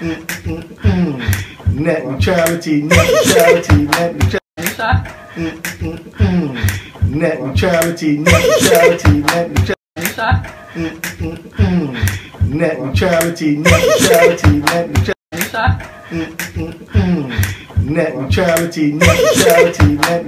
Mm-mm-mm. Net neutrality, net neutrality, net neutrality. Mm-mm-mm. Net neutrality, net neutrality, net neutrality. Mm-mm-mm. Net neutrality, net neutrality, net neutrality. Mm-mm-mm. Net neutrality, net neutrality, net